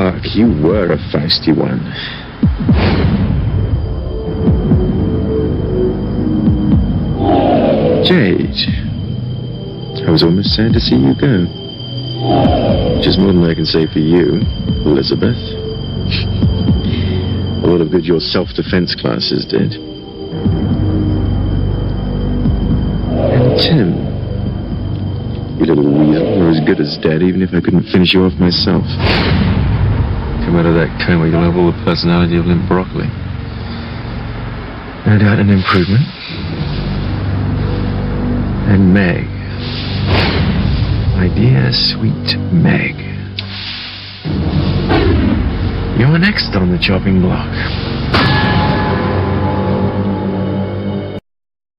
You were a feisty one. Jade. I was almost sad to see you go. Which is more than I can say for you, Elizabeth. A lot of good your self-defense classes did. And Tim. You little weasel. You're as good as dead, even if I couldn't finish you off myself. Come out of that coma, you'll have all the personality of limp broccoli. No doubt an improvement. And Meg. My dear, sweet Meg. You're next on the chopping block.